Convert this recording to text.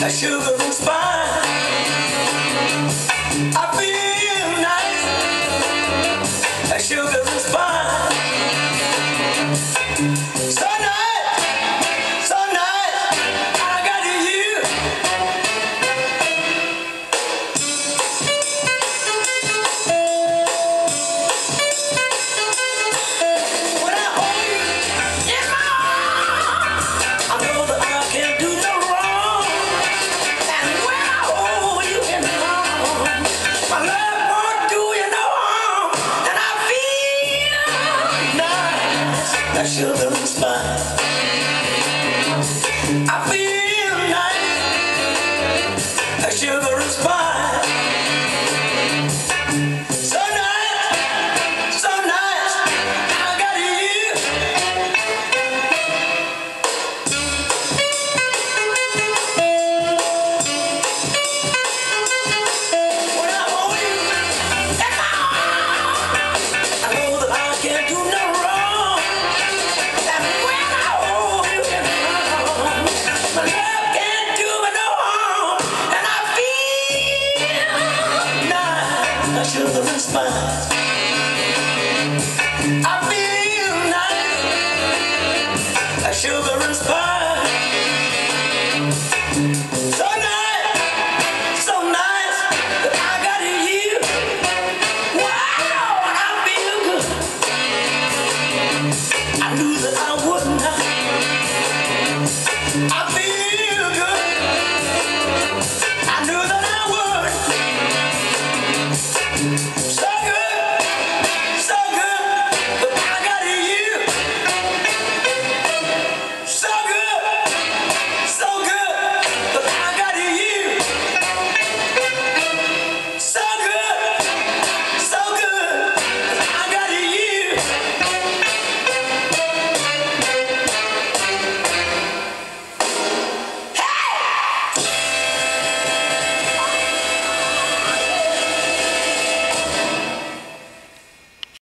That sugar. I feel nice. That sugar looks fine. I should have been. I feel mind. I feel